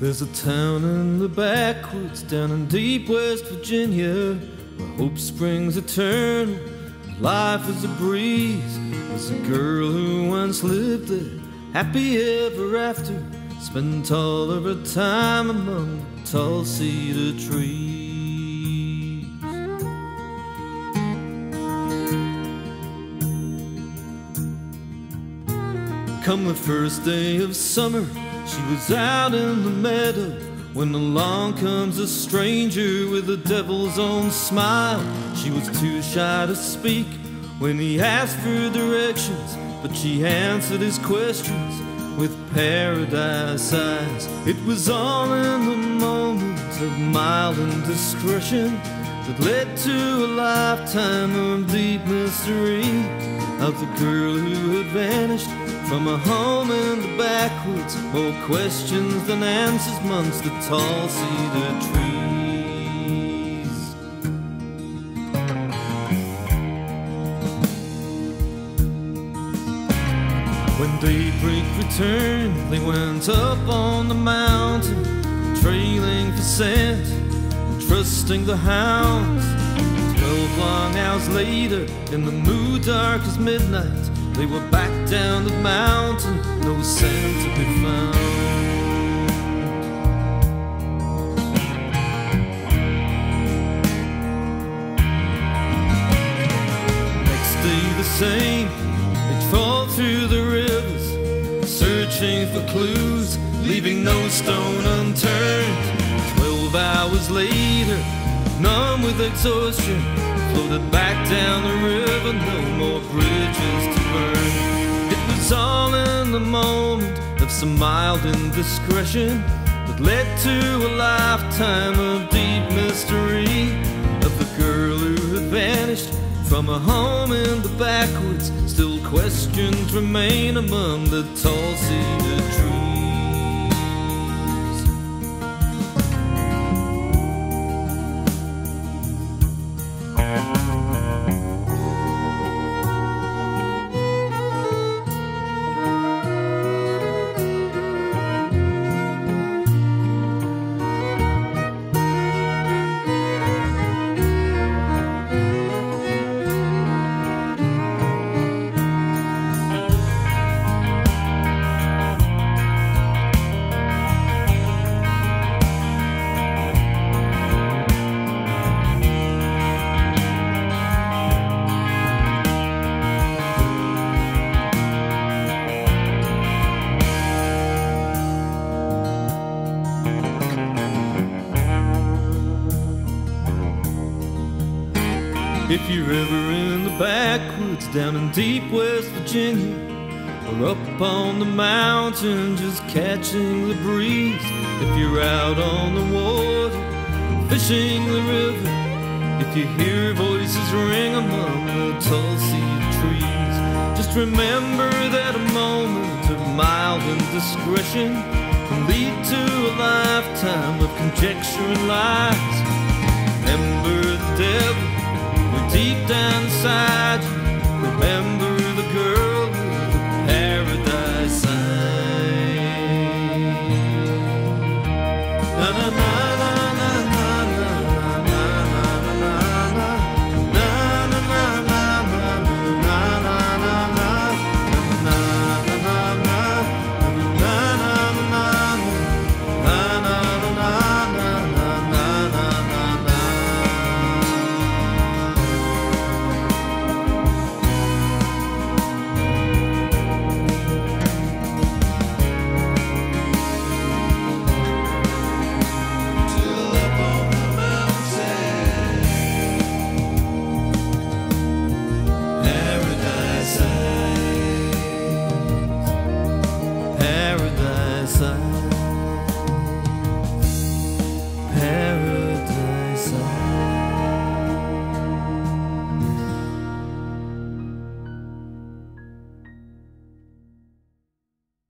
There's a town in the backwoods down in deep West Virginia where hope springs eternal, life is a breeze. There's a girl who once lived there, happy ever after, spent all of her time among tall cedar trees. Come the first day of summer, she was out in the meadow when along comes a stranger with a devil's own smile. She was too shy to speak when he asked for directions, but she answered his questions with paradise eyes. It was all in the moment of mild indiscretion that led to a lifetime of deep mystery of the girl who had vanished from a home in the backwoods. More questions than answers amongst the tall cedar trees. When daybreak returned, they went up on the mountain, trailing for scent and trusting the hounds. Twelve long hours later, in the mood dark as midnight, they were back down the mountain, no scent to be found. Next day the same, they'd fall through the rivers, searching for clues, leaving no stone unturned. Twelve hours later, numb with exhaustion, floated back down the river, no more bridges the moment of some mild indiscretion that led to a lifetime of deep mystery of the girl who had vanished from a home in the backwoods. Still questions remain among the tall cedar If you're ever in the backwoods down in deep West Virginia, or up on the mountain just catching the breeze, if you're out on the water fishing the river, if you hear voices ring among the tall cedar trees, just remember that a moment of mild indiscretion can lead to a lifetime of conjecture and lies. Remember the devil deep inside